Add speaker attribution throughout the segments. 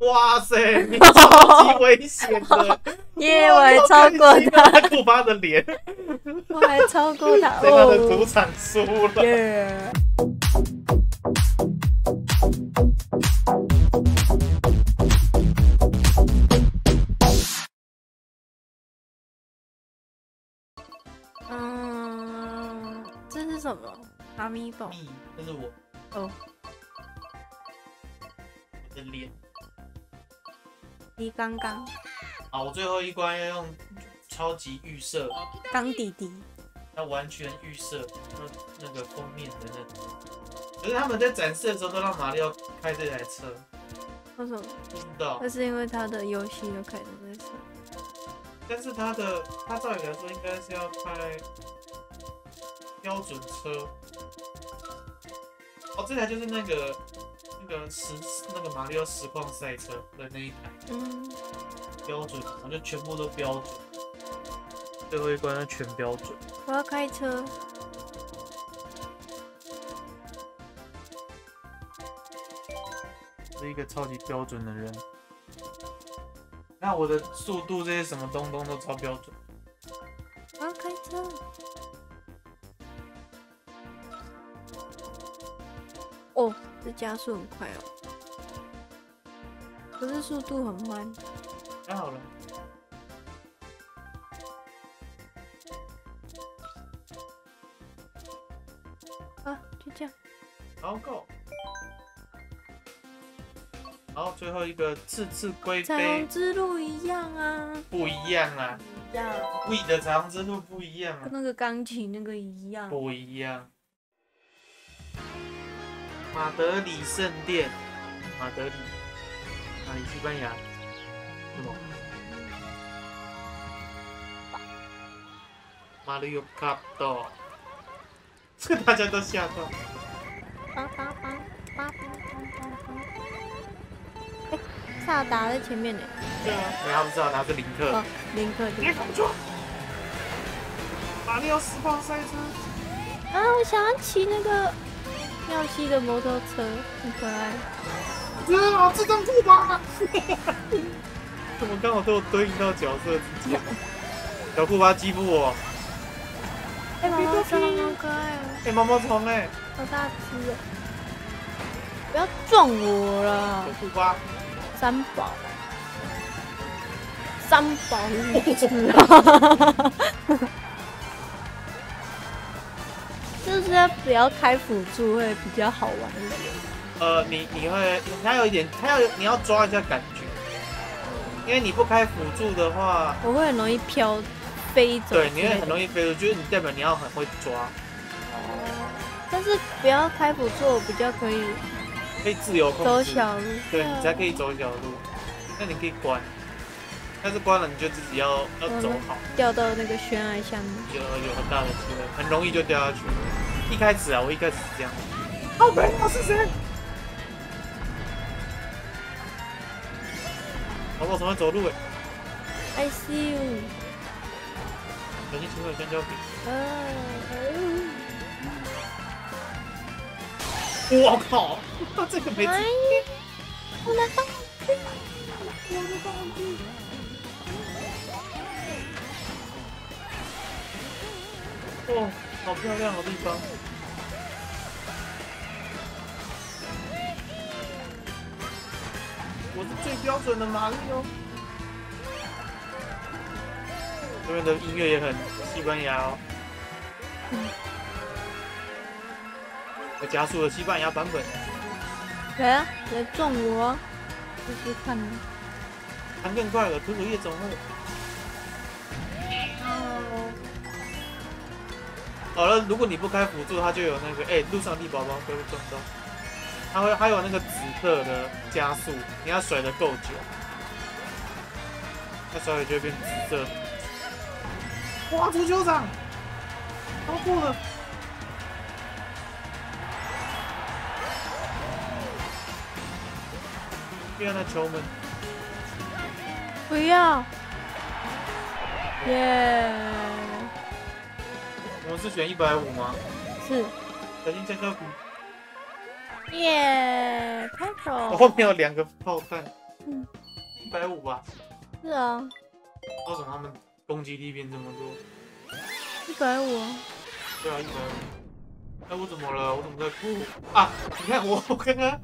Speaker 1: 哇塞，你超级危险的！
Speaker 2: 耶，我还超过他，
Speaker 1: 库巴的脸，
Speaker 2: 我还超过他，
Speaker 1: 在他的主场输了。
Speaker 2: 耶！嗯，这是什么？阿咪宝，
Speaker 1: 这是我
Speaker 2: 哦，
Speaker 1: 我的脸。
Speaker 2: 你刚刚
Speaker 1: 好，我最后一关要用超级预设，
Speaker 2: 刚弟弟，
Speaker 1: 要完全预设那那个封面的那个。可是他们在展示的时候都让马里奥开这台车，
Speaker 2: 为什么？
Speaker 1: 不知道。
Speaker 2: 那是因为他的游戏都开这台车。
Speaker 1: 但是他的他照理来说应该是要开标准车。哦，这台就是那个那个实那个马里奥实况赛车的那一台
Speaker 2: 嗯，
Speaker 1: 标准，我就全部都标准。最后一关要全标准。
Speaker 2: 我要开车。
Speaker 1: 是一个超级标准的人。那我的速度这些什么东东都超标准。
Speaker 2: 加速很快哦，可是速度很慢。
Speaker 1: 太好了。
Speaker 2: 啊，就这样。
Speaker 1: 好够。好，最后一个次次归
Speaker 2: 彩虹之路一样啊，
Speaker 1: 不一样啊
Speaker 2: 一样
Speaker 1: ，，We 的彩虹之路不一样啊
Speaker 2: 跟，那个钢琴那个一样。
Speaker 1: 不一样。马德里圣殿，马德里，哪里？西班牙？什么？马里奥卡多，这大家都吓到。
Speaker 2: 叭叭叭叭叭叭叭叭。哎，萨尔达在前面呢。
Speaker 1: 对啊，没他不知道，他是林克。
Speaker 2: 哦、林克，
Speaker 1: 别。马里奥释放赛车。
Speaker 2: 啊，我想起骑那个。妙西的摩托车，很可爱。
Speaker 1: 啊，这张库巴！怎么刚好都有对应到角色之间？小库巴欺负我，
Speaker 2: 哎，毛毛虫好可爱哦，
Speaker 1: 哎、毛毛虫哎、
Speaker 2: 好大只哦！不要撞我了
Speaker 1: 小，库巴，
Speaker 2: 三宝，三宝玉子啊！就是要不要开辅助会比较好玩一点。
Speaker 1: 呃，你你会，它有一点，它要你要抓一下感觉，因为你不开辅助的话，
Speaker 2: 我会很容易飘飞走
Speaker 1: 对，你会很容易飞走，就是你代表你要很会抓，
Speaker 2: 哦，但是不要开辅助，我比较可以
Speaker 1: 可以自由控制，
Speaker 2: 走小路。
Speaker 1: 对你才可以走小路。那你可以关，但是关了你就自己要要走好。
Speaker 2: 掉到那个悬崖下面。
Speaker 1: 有有很大的机会，很容易就掉下去。一开始啊，我一开始是这样。好朋友是谁？毛毛虫会走路哎
Speaker 2: ，I see you。
Speaker 1: 小心前面有香蕉皮。
Speaker 2: 呃，
Speaker 1: 我靠，这个没
Speaker 2: 哎
Speaker 1: 吃。
Speaker 2: 呀，我来帮你。我的棒子。
Speaker 1: 哦，好漂亮的地方。我是最标准的马里奥。这边的音乐也很西班牙哦。我加速了西班牙版本，
Speaker 2: 来啊，来撞我，试试看。
Speaker 1: 弹更快了，土土夜总会。好了，如果你不开辅助，它就有那个哎、路上地宝宝不会撞到，它会还有那个紫色的加速，你要甩的够久，它甩了就会变紫色。哇，足球场，超过了。变那球门，
Speaker 2: 不要。耶、
Speaker 1: 们是选一百五吗？
Speaker 2: 是
Speaker 1: 小心香蕉皮。
Speaker 2: 耶，开
Speaker 1: 我。后面有两个炮弹，
Speaker 2: 嗯，
Speaker 1: 一百五吧。
Speaker 2: 是啊，
Speaker 1: 为什么他们攻击力变这么多？
Speaker 2: 一百五啊。
Speaker 1: 对啊，一百五。哎，我怎么了？我怎么在哭啊？你看我，我刚刚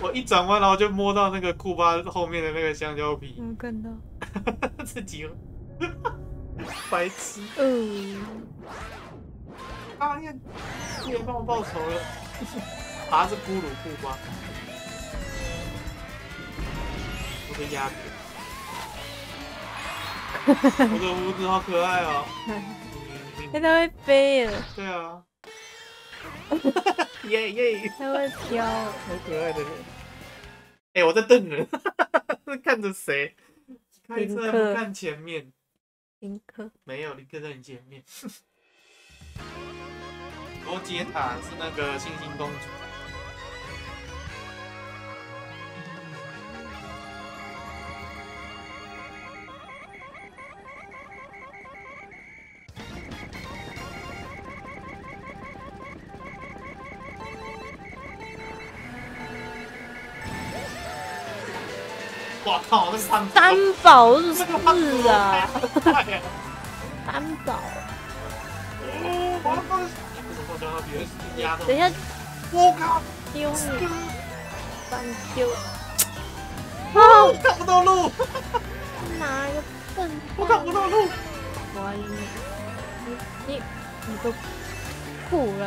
Speaker 1: 我一转弯，然后就摸到那个库巴后面的那个香蕉皮，
Speaker 2: 我看到。
Speaker 1: 自己了，白痴。
Speaker 2: 嗯。
Speaker 1: 啊耶！你也帮我报仇了。他是骷髅库吗，我的鸭子，我的胡子好可爱哦。
Speaker 2: 哎，它会飞了。
Speaker 1: 对啊。耶耶！
Speaker 2: 它会飘，
Speaker 1: 好可爱的人。哎，我在瞪人，是 看着谁？开车不看前面。
Speaker 2: 林克。
Speaker 1: 没有，林克在你前面。罗杰塔是那个星星公主。我靠，那三
Speaker 2: 三宝是是啊，三宝。等一下，
Speaker 1: 我靠，
Speaker 2: 丢你，翻丢。
Speaker 1: 啊，看不到路。
Speaker 2: 哪个笨？
Speaker 1: 我看不到路。
Speaker 2: 哇，你你你都苦了。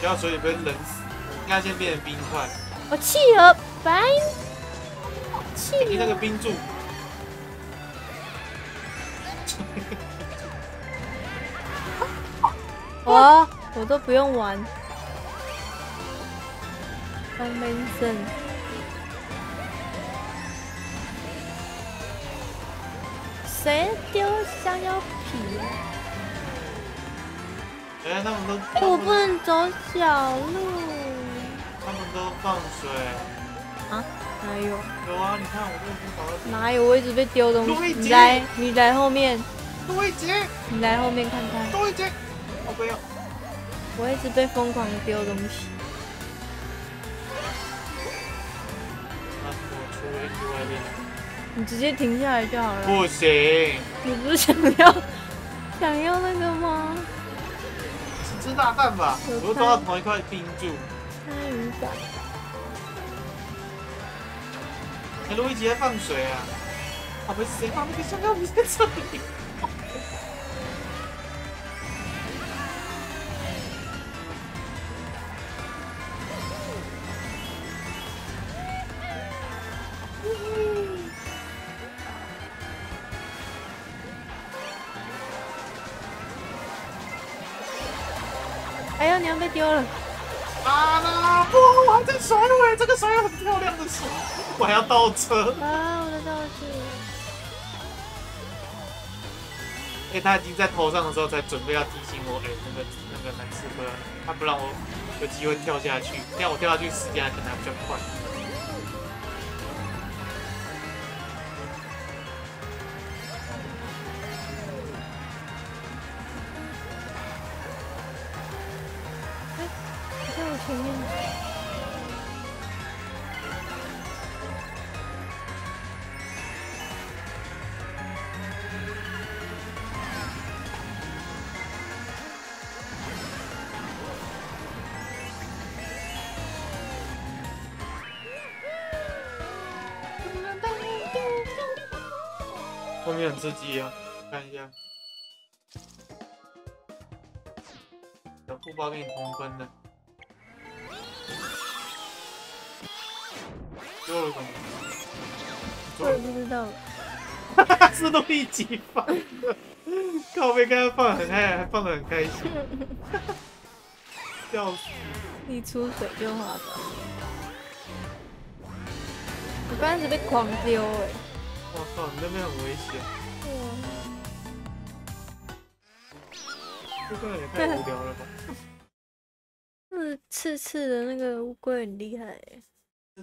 Speaker 1: 不要水里被冷死，应该先变成冰块。
Speaker 2: 我企鹅白，企鹅
Speaker 1: 那个冰柱。
Speaker 2: 我我都不用玩。方门森，谁丢香蕉皮？
Speaker 1: 哎，他们都……
Speaker 2: 我不能走小路。
Speaker 1: 他们都放水。
Speaker 2: 啊？哪有？
Speaker 1: 有啊，你看我这边跑到。
Speaker 2: 哪有？我一直被丢东西。你来，你来后面。
Speaker 1: 杜一杰。
Speaker 2: 你来后面看看。
Speaker 1: 杜一节。我不要。
Speaker 2: 我一直被疯狂的丢东西。你直接停下来就好了。
Speaker 1: 不行。
Speaker 2: 你不是想要想要那个吗？
Speaker 1: 是吃大蛋吧？我又抓到同一块冰柱。
Speaker 2: 参与感。
Speaker 1: 哎，路易吉在放水啊！好，不是谁放那个香蕉皮在这里？这个甩很漂亮的甩，我还要倒车。
Speaker 2: 啊，我的道具！
Speaker 1: 哎，他已经在头上的时候才准备要提醒我，哎，那个那个男刺客，他不让我有机会跳下去，这样我跳下去时间可能还比较快。
Speaker 2: 前面
Speaker 1: 很刺激啊，看一下，小布包给你通分的。做了什么？
Speaker 2: 我也不知道。
Speaker 1: 自动一起放的，靠背刚刚放很开，还放的很开心，笑死！
Speaker 2: 你出水就滑倒。我刚开始被狂丢哎！
Speaker 1: 我靠，你那边很危险。这个也太无聊了吧！
Speaker 2: 嗯，刺刺的那个乌龟很厉害哎。
Speaker 1: 那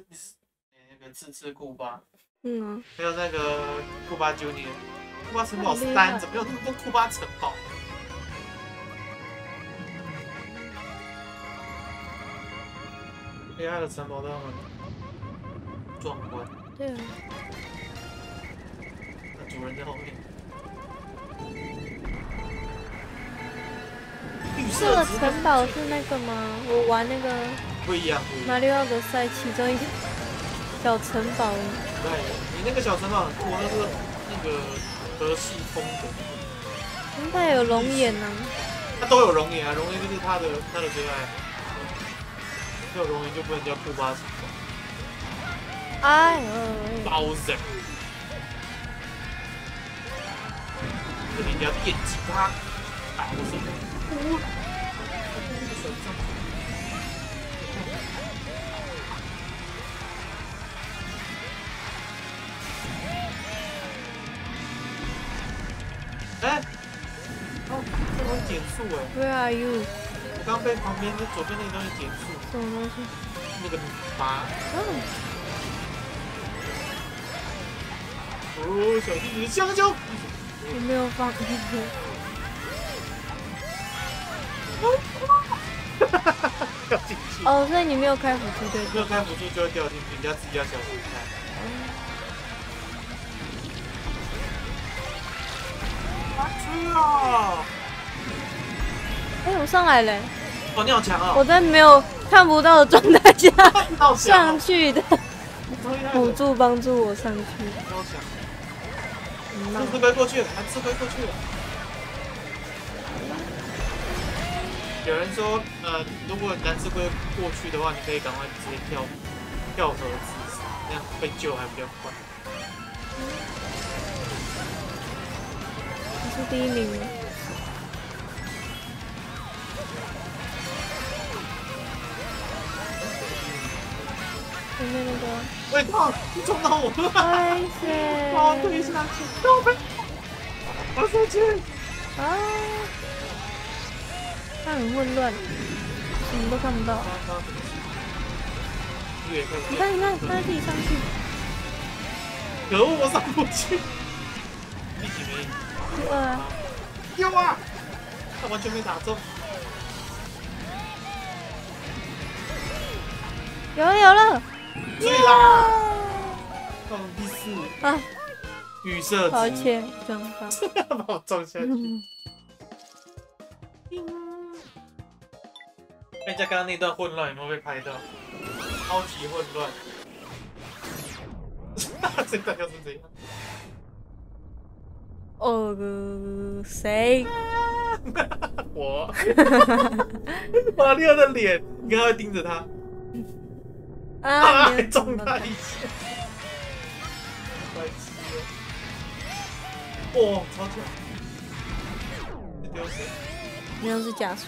Speaker 1: 个刺刺库巴，
Speaker 2: 嗯，
Speaker 1: 还有那个库巴 Junior，库巴城堡三，怎么有那么多库巴城堡？厉害的城堡都很。壮观。
Speaker 2: 对啊，
Speaker 1: 那主人在后面。绿
Speaker 2: 这
Speaker 1: 色植物
Speaker 2: 个城堡是那个吗？我玩那个
Speaker 1: 不一样。
Speaker 2: 马里奥的赛其中一个小城堡，
Speaker 1: 对，你那个小城堡很酷，那是那个德系风格，
Speaker 2: 它有龙眼啊呢、
Speaker 1: 它都有龙眼啊，龙眼就是他的他的最爱。没有龙眼就不能叫库巴城堡。
Speaker 2: 哎呦，
Speaker 1: 包人，这里你要电击它，包人。哎，哦，这会减速哎
Speaker 2: ！Where are you？
Speaker 1: 我刚被旁边那左边那个东西减速，
Speaker 2: 什么东西？
Speaker 1: 那个拔。
Speaker 2: 哦，
Speaker 1: 哦，小弟弟的香蕉。
Speaker 2: 我没有放进去。
Speaker 1: 掉进去。
Speaker 2: 哦，所以你没有开辅助对
Speaker 1: 没有开辅助就会掉进去，人家自己要小心开。去啊！
Speaker 2: 哎、我上来了、
Speaker 1: 哦，你好强啊！
Speaker 2: 我在没有看不到的状态下 上
Speaker 1: 哦！
Speaker 2: 去的，辅助帮助我上去。
Speaker 1: 超强！
Speaker 2: 很棒
Speaker 1: 蓝刺龟过去了，蓝刺龟过去了。有人说，呃，如果蓝刺龟过去的话，你可以赶快直接跳跳河自杀，那样被救还比较快。
Speaker 2: 你是第一名吗？前面那个，
Speaker 1: 喂，靠！你撞到我了！
Speaker 2: 哎
Speaker 1: 把我推
Speaker 2: 塞
Speaker 1: 下去，靠背！我上去！
Speaker 2: 啊！它很混乱，什么都看不到。你看，你看，它自己上去，
Speaker 1: 可恶，我上不去。第几名？
Speaker 2: 第二啊，
Speaker 1: 丢啊！他完全没打中。
Speaker 2: 有了有了，
Speaker 1: 对啦！放第四，
Speaker 2: 啊，
Speaker 1: 预设值，
Speaker 2: 抱歉，真棒。
Speaker 1: 把我撞下去。
Speaker 2: 嗯
Speaker 1: 看一下刚刚那段混乱有没有被拍到，超级混乱。这段又是怎样？
Speaker 2: 哦，谁？
Speaker 1: 我马里奥的脸，你刚刚盯着他，
Speaker 2: 啊，
Speaker 1: 啊，还
Speaker 2: 你有怎么看
Speaker 1: 撞他一下，白！哇，超强！这丢谁？
Speaker 2: 没有是加速。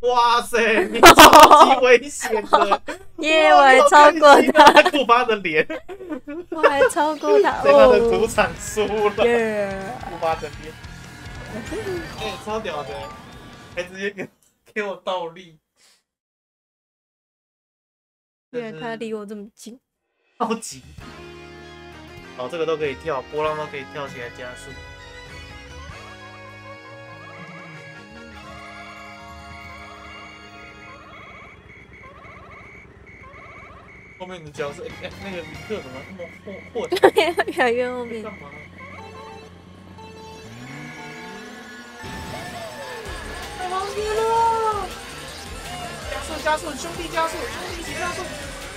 Speaker 1: 哇塞，你超级危险的！
Speaker 2: 耶，我还超过他，
Speaker 1: 他，库巴的脸，
Speaker 2: 我还超过他
Speaker 1: 在他的赌
Speaker 2: 哦。
Speaker 1: 场输了。
Speaker 2: 耶！
Speaker 1: 库巴的脸，哎、超屌的，还直接给给我倒立，
Speaker 2: 原来他离我这么近。
Speaker 1: 超级。哦，这个都可以跳，波浪都可以跳起来加速。后面的角色，哎、哎那个尼克怎么那么混混？
Speaker 2: 越来越后面
Speaker 1: 干。嘛？太了！加速加速，兄弟加速，兄弟一起加速！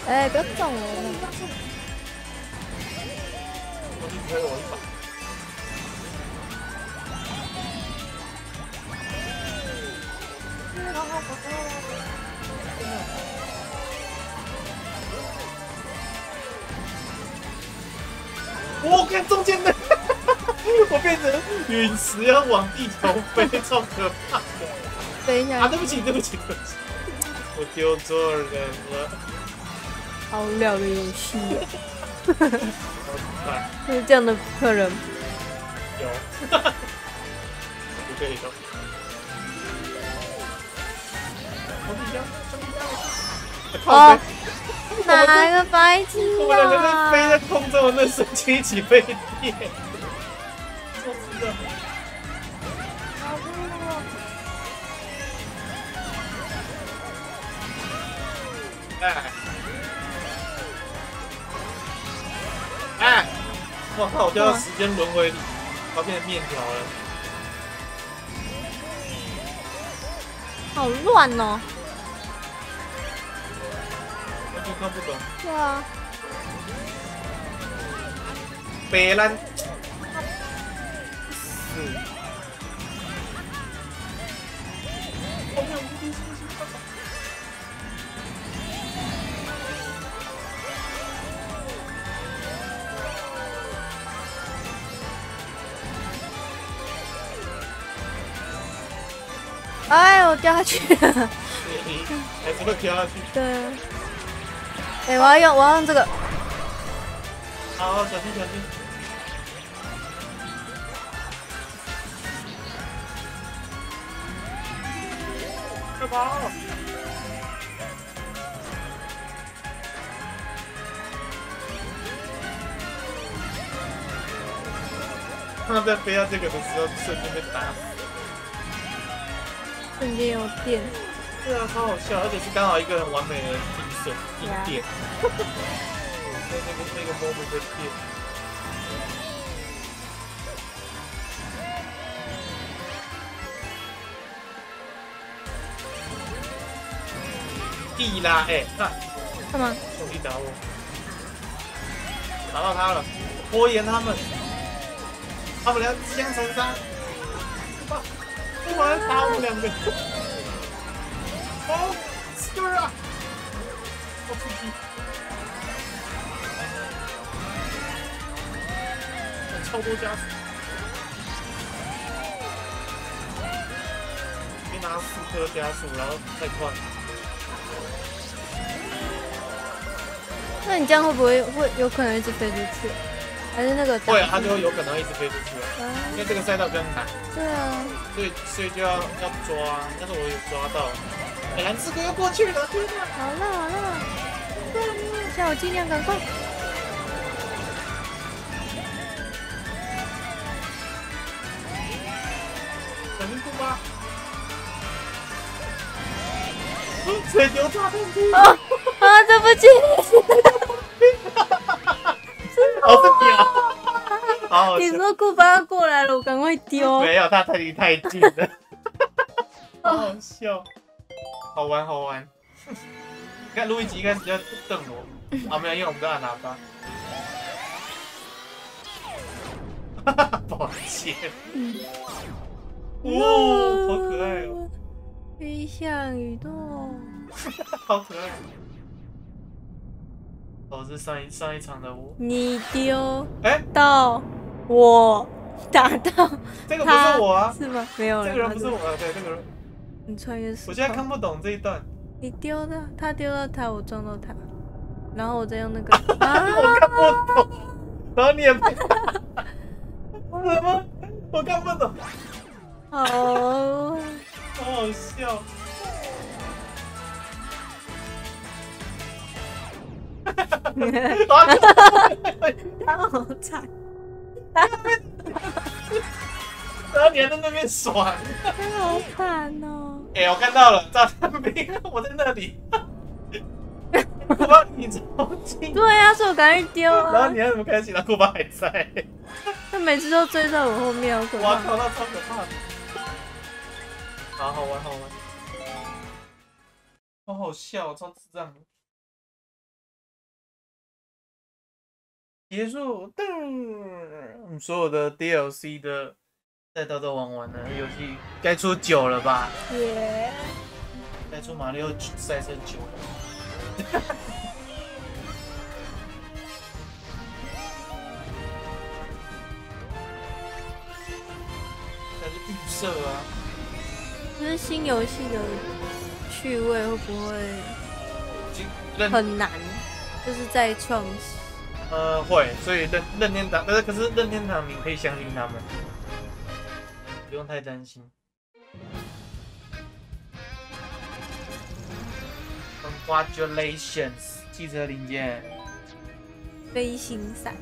Speaker 2: 哎，不要撞我！
Speaker 1: 兄弟推我一把。我看中间的，我变成陨石要往地球飞，超可怕的！
Speaker 2: 等一下
Speaker 1: 啊，
Speaker 2: 下，
Speaker 1: 对不起，对不起，对不起，我丢错人了。
Speaker 2: 好无聊的游戏 就是这样的客人。
Speaker 1: 有，不可以的。兄弟加，兄弟加！靠
Speaker 2: 哦，哪个白痴
Speaker 1: 我们两个在飞在
Speaker 2: 啊？
Speaker 1: 空中那瞬间一起飞电，超智障！哎，哎，我靠！我掉到时间轮回里，它变成面条了。
Speaker 2: 好乱哦。
Speaker 1: 完全看不懂。
Speaker 2: 对啊。
Speaker 1: 白烂。
Speaker 2: 哎，我掉下去了。
Speaker 1: 还是会掉下去。
Speaker 2: 对。哎，我要用，我要用这个。
Speaker 1: 好，小心小心。快跑！他们在飞到这个的时候，瞬间被打死。
Speaker 2: 瞬间有电，
Speaker 1: 对啊，超好笑，而且是刚好一个很完美的停损停电，那个那个 moment 的电。地拉，哎，看，
Speaker 2: 干嘛？
Speaker 1: 兄弟打我，打到他了，拖延他们，他们俩相残杀。我来打我们两个！哦，是啊！超多加速！先拿四颗加速，然后再换。
Speaker 2: 那你这样会不会会有可能一直飞出去？还是那个
Speaker 1: 会，它就有可能一直飞出去了，因为这个赛道比较难。
Speaker 2: 对啊，
Speaker 1: 所以所以就要要抓，但是我有抓到，蓝刺哥要过去了，天哪！
Speaker 2: 好了好了，下我尽量赶快。
Speaker 1: 小心库巴！水牛抓上去！
Speaker 2: 啊啊，对不起。
Speaker 1: 好是你啊！好，
Speaker 2: 你说库巴过来了，我赶快丢。
Speaker 1: 没有，他离太近了。好好笑，好玩好玩。你看录一集一开始就要瞪我，啊没有，因为我们都按喇叭。哈哈，抱歉。哇，好可爱哦！
Speaker 2: 飞向宇宙，
Speaker 1: 好可爱。哦，是上一上一场的我。
Speaker 2: 你丢
Speaker 1: 哎
Speaker 2: 到我打到
Speaker 1: 这个不是我啊？
Speaker 2: 是吗？没有
Speaker 1: 这个人不是我，对，这个人。
Speaker 2: 你穿越时
Speaker 1: 我现在看不懂这一段。
Speaker 2: 你丢的，他丢到他，我撞到他，然后我再用那个。
Speaker 1: 啊！我看不懂。然后你也。我什么？我看不懂。
Speaker 2: 哦。
Speaker 1: 好好笑。
Speaker 2: 他好惨，
Speaker 1: 然后你还在那边爽，
Speaker 2: 他好惨哦！
Speaker 1: 哎，我看到了，炸弹兵，我在那里。库巴，你超近。
Speaker 2: 对呀，所以我赶紧丢。
Speaker 1: 然后你还怎么开心？那库巴还在。
Speaker 2: 他每次都追在我后面，好可怕。
Speaker 1: 哇靠，那超可怕的。好好玩，好玩。好好笑，超智障。结束，噔！所有的 DLC 的赛道都玩完了，游戏该出九了吧？
Speaker 2: 耶！
Speaker 1: 该出马里奥赛车九了。那是预设啊。
Speaker 2: 就是新游戏的趣味会不会很难？就是在创新。
Speaker 1: 呃，会，所以任任天堂，但是可是任天堂，你可以相信他们，不用太担心。Congratulations，汽车零件，
Speaker 2: 飞行伞。